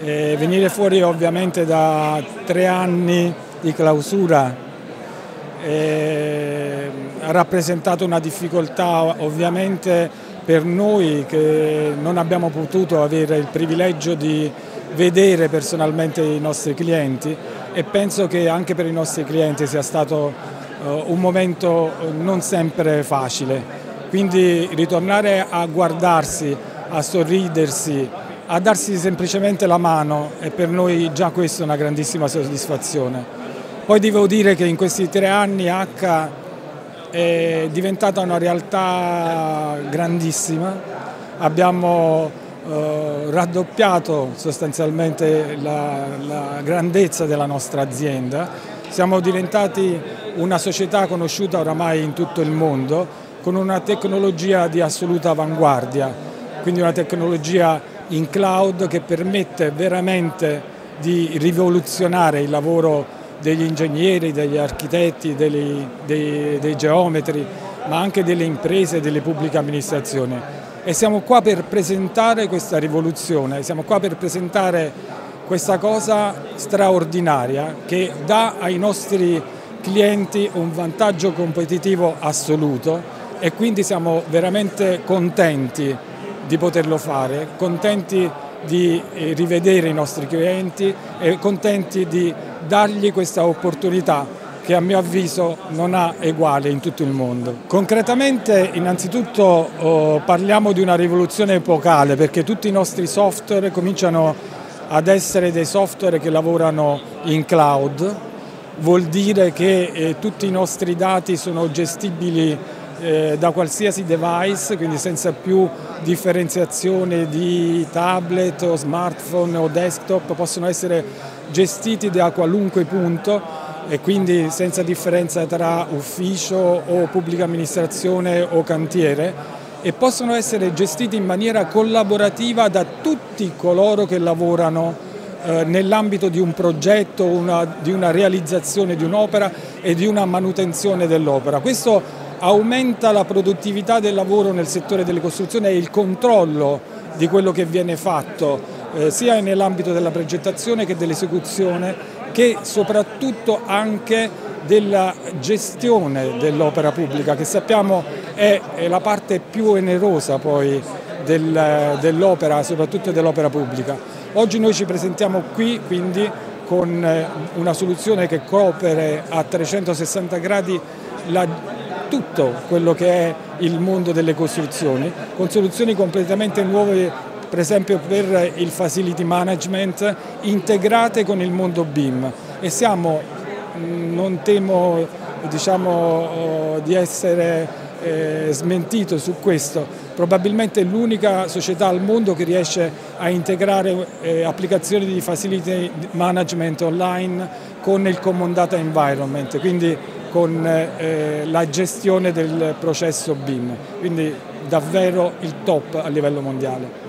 E venire fuori ovviamente da tre anni di clausura eh, ha rappresentato una difficoltà ovviamente per noi che non abbiamo potuto avere il privilegio di vedere personalmente i nostri clienti e penso che anche per i nostri clienti sia stato uh, un momento non sempre facile. Quindi ritornare a guardarsi, a sorridersi, a darsi semplicemente la mano è per noi già questa una grandissima soddisfazione. Poi devo dire che in questi tre anni H è diventata una realtà grandissima, abbiamo eh, raddoppiato sostanzialmente la, la grandezza della nostra azienda, siamo diventati una società conosciuta oramai in tutto il mondo con una tecnologia di assoluta avanguardia, quindi una tecnologia in cloud che permette veramente di rivoluzionare il lavoro degli ingegneri, degli architetti, dei, dei, dei geometri, ma anche delle imprese e delle pubbliche amministrazioni. E siamo qua per presentare questa rivoluzione, siamo qua per presentare questa cosa straordinaria che dà ai nostri clienti un vantaggio competitivo assoluto e quindi siamo veramente contenti di poterlo fare, contenti di eh, rivedere i nostri clienti e contenti di dargli questa opportunità che a mio avviso non ha eguale in tutto il mondo. Concretamente innanzitutto oh, parliamo di una rivoluzione epocale perché tutti i nostri software cominciano ad essere dei software che lavorano in cloud, vuol dire che eh, tutti i nostri dati sono gestibili eh, da qualsiasi device, quindi senza più differenziazione di tablet o smartphone o desktop, possono essere gestiti da qualunque punto e quindi senza differenza tra ufficio o pubblica amministrazione o cantiere e possono essere gestiti in maniera collaborativa da tutti coloro che lavorano eh, nell'ambito di un progetto, una, di una realizzazione di un'opera e di una manutenzione dell'opera. Questo aumenta la produttività del lavoro nel settore delle costruzioni e il controllo di quello che viene fatto eh, sia nell'ambito della progettazione che dell'esecuzione che soprattutto anche della gestione dell'opera pubblica che sappiamo è, è, la parte più onerosa poi del, dell'opera, soprattutto dell'opera pubblica. Oggi noi ci presentiamo qui quindi con eh, una soluzione che copre a 360 gradi la tutto quello che è il mondo delle costruzioni, con soluzioni completamente nuove per esempio per il facility management integrate con il mondo BIM e siamo, mm, non temo diciamo, oh, di essere eh, smentito su questo, probabilmente l'unica società al mondo che riesce a integrare eh, applicazioni di facility management online con il Common Data Environment, quindi con eh, la gestione del processo BIM, quindi davvero il top a livello mondiale.